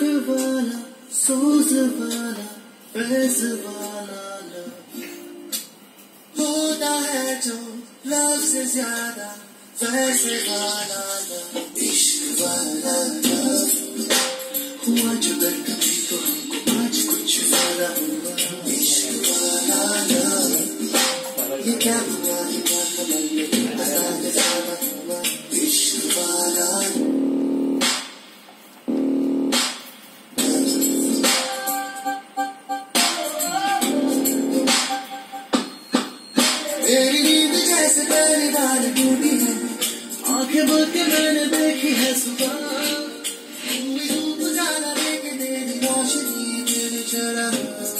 दीवाना बेजुबाना होता है जो लव से ज़्यादा वैसे वाला इश्क वाला हुआ जो दर्द भी तो हमको आज कुछ वाला हुआ इश्क वाला ये क्या हुआ ये क्या मेरी नींद जैसे तेरी बार टूटी है? आँखें बोल के मैंने देखी है सुबह। तेरी रोशनी तेरे चढ़ा।